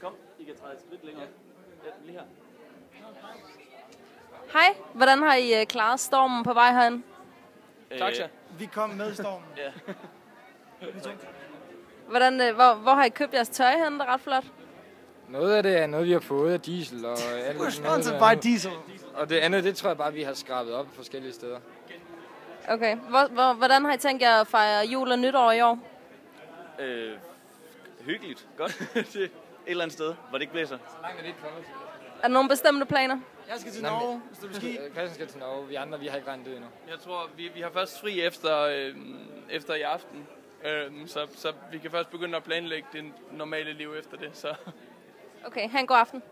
Kom, I kan træde et skridt længere. Ja, lige her. Hej, hvordan har I øh, klaret stormen på vej herhen? Taxa. Vi kom med stormen. Ja. Hvordan, øh, hvor, hvor har I købt jeres tøj hen? Det er ret flot. Noget af det er noget, vi har fået af diesel. Og, alt, We're sponsored by Diesel. og det andet, det tror jeg bare, vi har skrabet op forskellige steder. Okay, hvor, hvor, hvordan har I tænkt jer at fejre jul og nytår i år? Øh, hyggeligt. Godt. det et eller andet sted, hvor det ikke blæser. Er der nogle bestemte planer? Jeg skal til Nå, Norge, hvis du vil ski. Christian skal til Norge. Vi andre, vi har ikke regnet det endnu. Jeg tror, vi, vi har først fri efter, øh, efter i aften. Øh, så, så vi kan først begynde at planlægge det normale liv efter det. Så Okay, ha' en god aften.